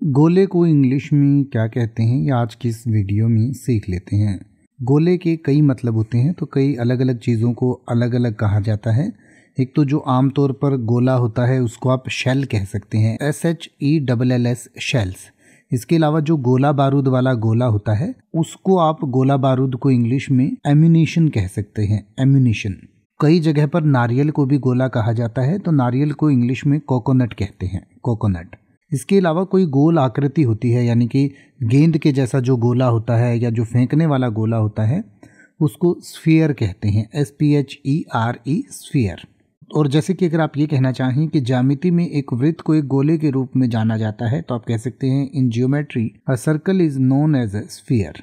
गोले को इंग्लिश में क्या कहते हैं ये आज की इस वीडियो में सीख लेते हैं। गोले के कई मतलब होते हैं तो कई अलग अलग चीज़ों को अलग अलग कहा जाता है। एक तो जो आमतौर पर गोला होता है, उसको आप शेल कह सकते हैं S H E double L S shells इसके अलावा जो गोला बारूद वाला गोला होता है, उसको आप गोला बारूद को इंग्लिश में एम्यूनिशन कह सकते हैं एम्यूनिशन कई जगह पर नारियल को भी गोला कहा जाता है तो नारियल को इंग्लिश में कोकोनट कहते हैं कोकोनट इसके अलावा कोई गोल आकृति होती है, यानी कि गेंद के जैसा जो गोला होता है या जो फेंकने वाला गोला होता है, उसको स्फीयर कहते हैं S P H E R E sphere. और जैसे कि अगर आप ये कहना चाहें कि जामिति में एक वृत्त को एक गोले के रूप में जाना जाता है तो आप कह सकते हैं in geometry a circle is known as a sphere